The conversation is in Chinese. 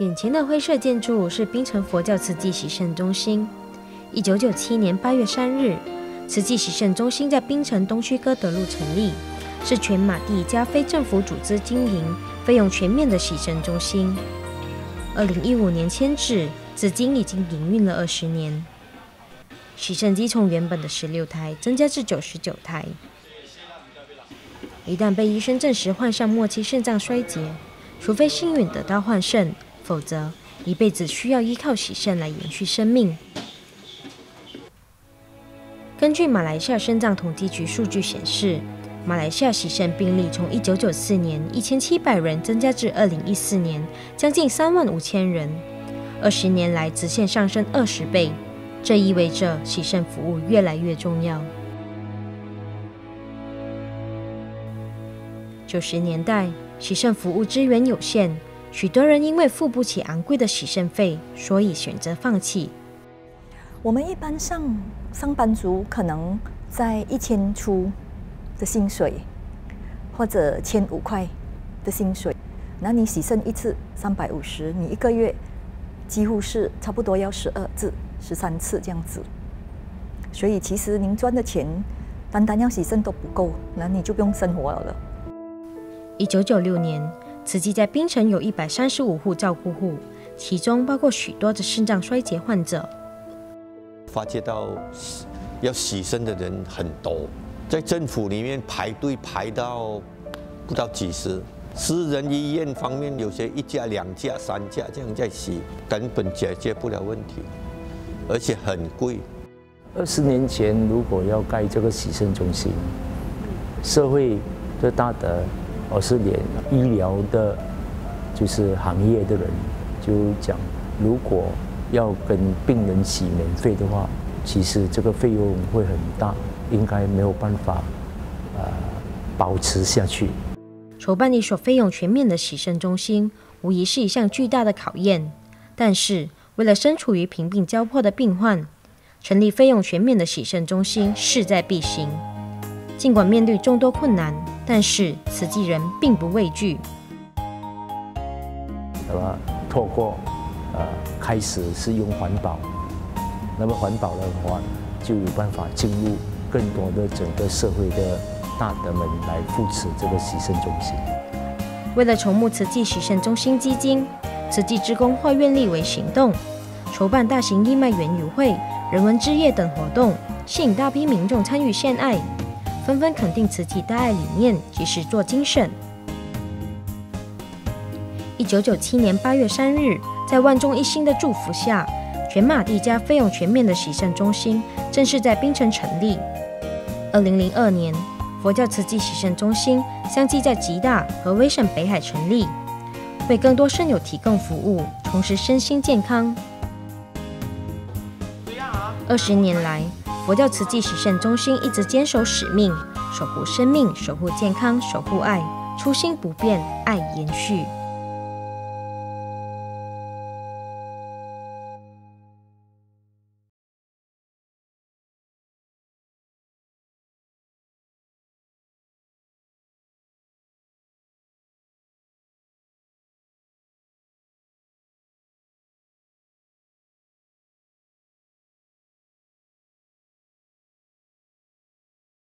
眼前的灰色建筑是槟城佛教慈济喜圣中心。一九九七年八月三日，慈济喜圣中心在槟城东区歌德路成立，是全马地一家非政府组织经营、费用全面的喜圣中心。二零一五年迁址，至今已经营运了二十年。喜圣机从原本的十六台增加至九十九台。一旦被医生证实患上末期肾脏衰竭，除非幸运得到换肾。否则，一辈子需要依靠洗肾来延续生命。根据马来西亚肾脏统计局数据显示，马来西亚洗肾病例从1994年1700人增加至2014年将近3万五千人，二十年来直线上升二十倍。这意味着洗肾服务越来越重要。九十年代，洗肾服务资源有限。许多人因为付不起昂贵的洗肾费，所以选择放弃。我们一般上上班族可能在一千出的薪水，或者千五块的薪水，那你洗肾一次三百五十，你一个月几乎是差不多要十二至十三次这样子。所以其实您赚的钱，单单要洗肾都不够，那你就不用生活了。一九九六年。慈济在槟城有一百三十五户照顾户，其中包括许多的肾脏衰竭患者。发觉到要洗肾的人很多，在政府里面排队排到不到几十，私人医院方面有些一家、两家、三家这样在洗，根本解决不了问题，而且很贵。二十年前如果要盖这个洗肾中心，社会的大德。而是连医疗的，就是行业的人就讲，如果要跟病人洗免费的话，其实这个费用会很大，应该没有办法呃保持下去。筹办一所费用全面的洗肾中心，无疑是一项巨大的考验。但是，为了身处于贫病交迫的病患，成立费用全面的洗肾中心势在必行。尽管面对众多困难。但是慈济人并不畏惧。那么，透过呃开始是用环保，那么环保的话，就有办法进入更多的整个社会的大德们来扶持这个洗肾中心。为了筹募慈济洗肾中心基金，慈济职工化愿力为行动，筹办大型义卖园游会、人文之夜等活动，吸引大批民众参与献爱。纷纷肯定慈济大爱理念及实作精神。一九九七年八月三日，在万众一心的祝福下，全马地家费用全面的洗肾中心正式在槟城成立。二零零二年，佛教慈济洗肾中心相继在吉大和威省北海成立，为更多肾友提供服务，重拾身心健康。二十年来。佛教慈济洗肾中心一直坚守使命，守护生命，守护健康，守护爱，初心不变，爱延续。